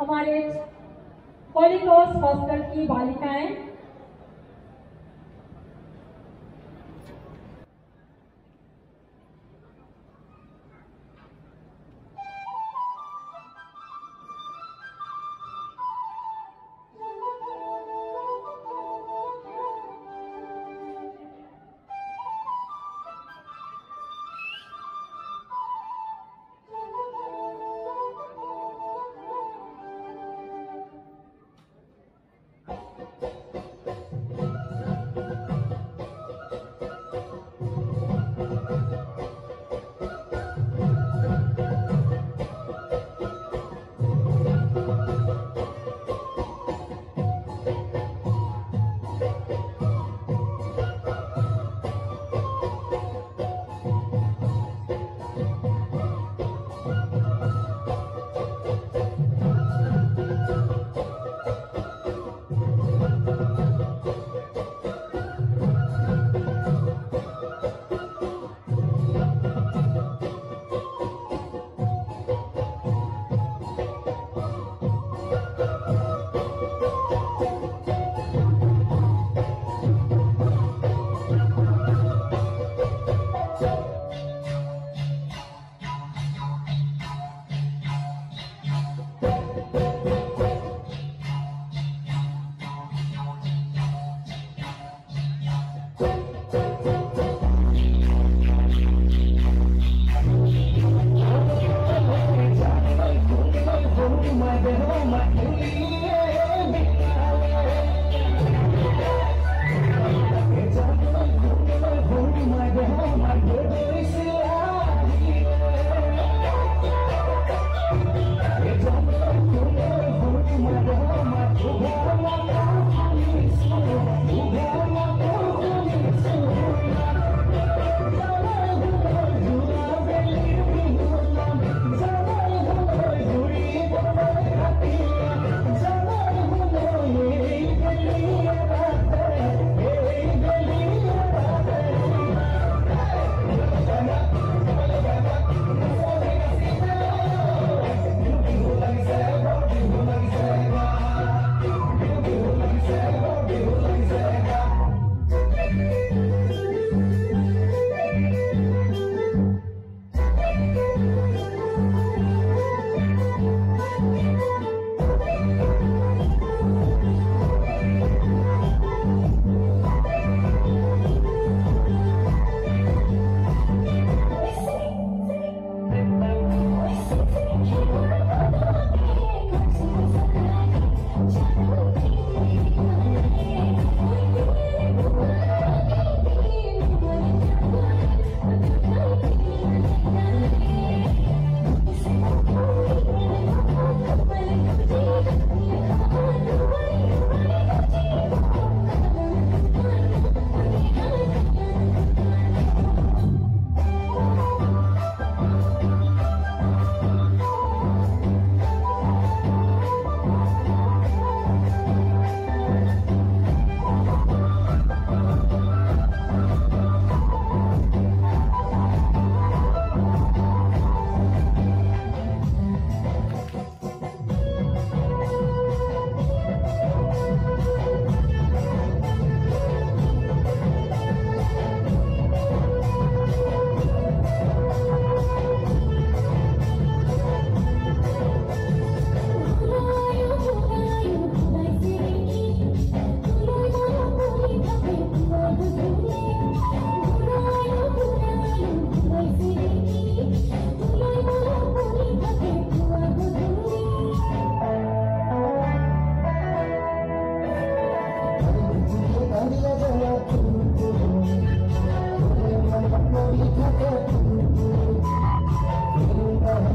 हमारे हॉस्टल की बालिकाएँ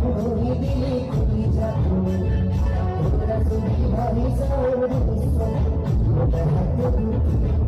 Thank you.